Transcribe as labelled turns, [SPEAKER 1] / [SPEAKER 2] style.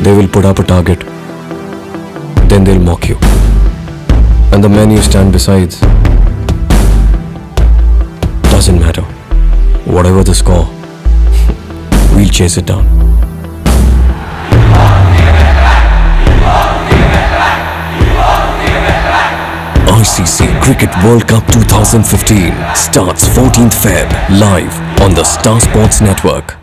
[SPEAKER 1] They will put up a target. Then they'll mock you. And the men you stand besides. Doesn't matter. Whatever the score, we'll chase it down. ICC Cricket World Cup 2015 starts 14th Feb live on the Star Sports Network.